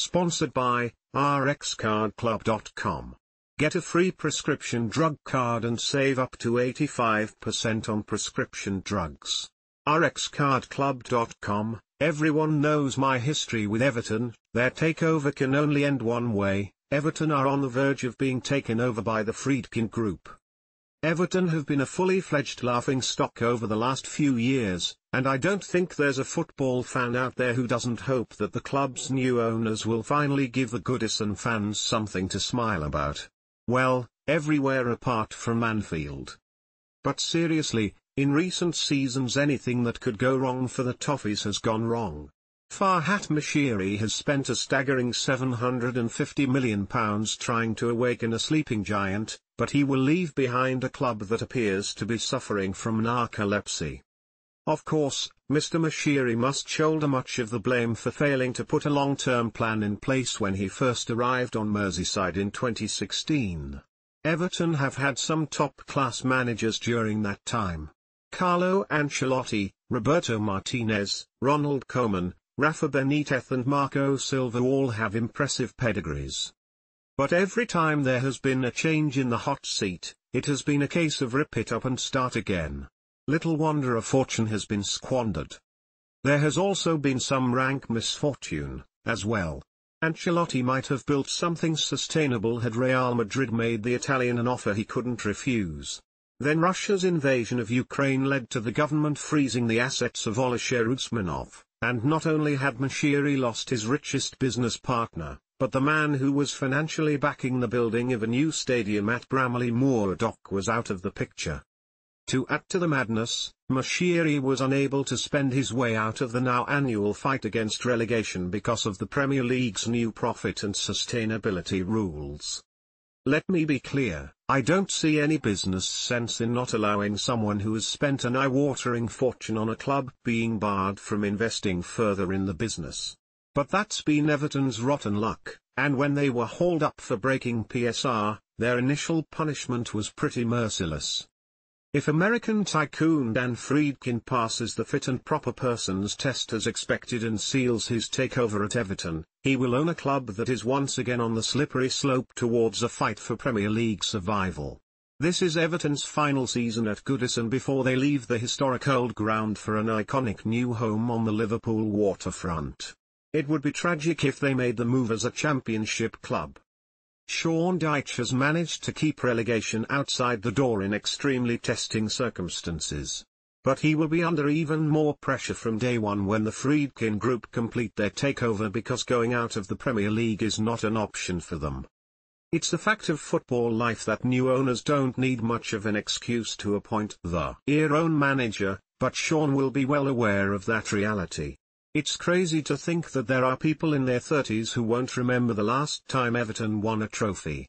Sponsored by RxCardClub.com. Get a free prescription drug card and save up to 85% on prescription drugs. RxCardClub.com. Everyone knows my history with Everton, their takeover can only end one way, Everton are on the verge of being taken over by the Friedkin Group. Everton have been a fully fledged laughing stock over the last few years, and I don't think there's a football fan out there who doesn't hope that the club's new owners will finally give the Goodison fans something to smile about. Well, everywhere apart from Anfield. But seriously, in recent seasons anything that could go wrong for the Toffees has gone wrong. Farhad Moshiri has spent a staggering £750 million trying to awaken a sleeping giant, but he will leave behind a club that appears to be suffering from narcolepsy. Of course, Mr. Moshiri must shoulder much of the blame for failing to put a long-term plan in place when he first arrived on Merseyside in 2016. Everton have had some top-class managers during that time. Carlo Ancelotti, Roberto Martinez, Ronald Koeman, Rafa Benitez and Marco Silva all have impressive pedigrees. But every time there has been a change in the hot seat, it has been a case of rip it up and start again. Little wonder a fortune has been squandered. There has also been some rank misfortune, as well. Ancelotti might have built something sustainable had Real Madrid made the Italian an offer he couldn't refuse. Then Russia's invasion of Ukraine led to the government freezing the assets of Alisher Usmanov. And not only had Moshiri lost his richest business partner, but the man who was financially backing the building of a new stadium at Bramley Moore Dock was out of the picture. To add to the madness, Moshiri was unable to spend his way out of the now annual fight against relegation because of the Premier League's new profit and sustainability rules. Let me be clear, I don't see any business sense in not allowing someone who has spent an eye-watering fortune on a club being barred from investing further in the business. But that's been Everton's rotten luck, and when they were hauled up for breaking PSR, their initial punishment was pretty merciless. If American tycoon Dan Friedkin passes the fit and proper persons test as expected and seals his takeover at Everton, he will own a club that is once again on the slippery slope towards a fight for Premier League survival. This is Everton's final season at Goodison before they leave the historic old ground for an iconic new home on the Liverpool waterfront. It would be tragic if they made the move as a championship club. Sean Dyche has managed to keep relegation outside the door in extremely testing circumstances. But he will be under even more pressure from day one when the Friedkin Group complete their takeover because going out of the Premier League is not an option for them. It's a fact of football life that new owners don't need much of an excuse to appoint the year own manager, but Sean will be well aware of that reality. It's crazy to think that there are people in their 30s who won't remember the last time Everton won a trophy.